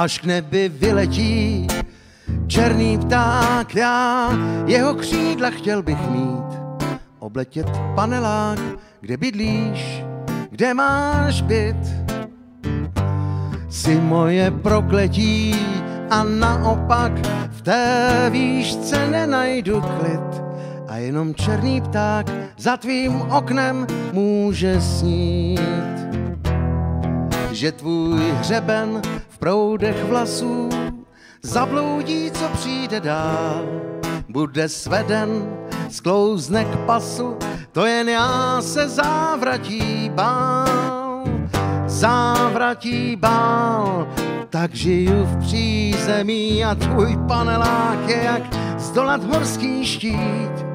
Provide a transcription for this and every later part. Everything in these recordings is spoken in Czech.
až k nebi vyletí černý pták, já jeho křídla chtěl bych mít, obletět panelák, kde bydlíš, kde máš byt. Jsi moje prokletí a naopak v té výšce nenajdu klid a jenom černý pták za tvým oknem může snít. Že tvůj hřeben v proudech vlasů zabloudí, co přijde dál. Bude sveden, sklouzne k pasu, to jen já se závratí bál. Závratí bál, tak žiju v přízemí a tvůj panelák je jak zdolat horský štít.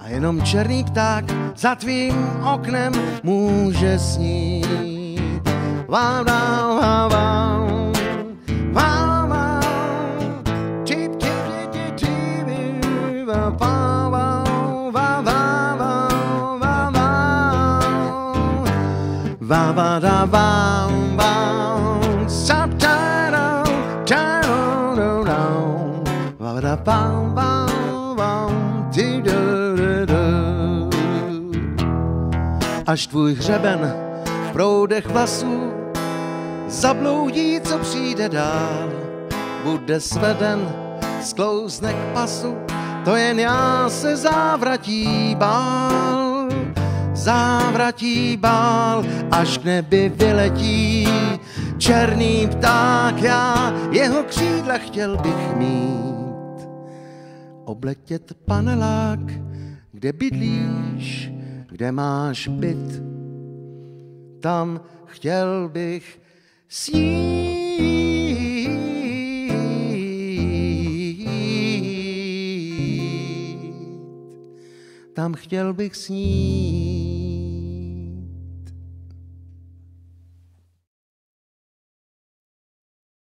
A jenom černý pták za tvým oknem může snít. Až tvůj hřeben proudech vlasů zabloudí, co přijde dál. Bude sveden, sklouzne k pasu, to jen já se závratí bál. Závratí bál, až k nebi vyletí černý pták, já jeho křídla chtěl bych mít. Obletět panelák, kde bydlíš, kde máš byt, tam chtěl bych snít. Tam chtěl bych snít.